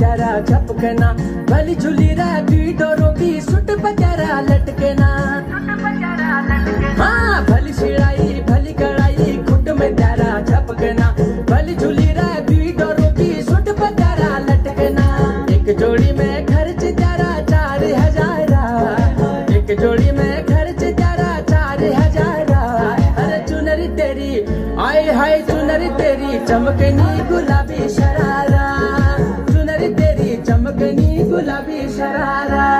त्यारा झपकना भली झुली रा डोरों की सुट पचारा लटकना। हाँ भली शिड़ाई भली कड़ाई कुटुम त्यारा झपकना भली झुली रा डोरों की सुट पचारा लटकना। एक जोड़ी में खर्च त्यारा चार हजारा, एक जोड़ी में खर्च त्यारा चार हजारा। अरे चुनरी तेरी, आए हाय चुनरी तेरी, चमकनी गुलाबी sharara. ijamma ganii gulaabii sharaara.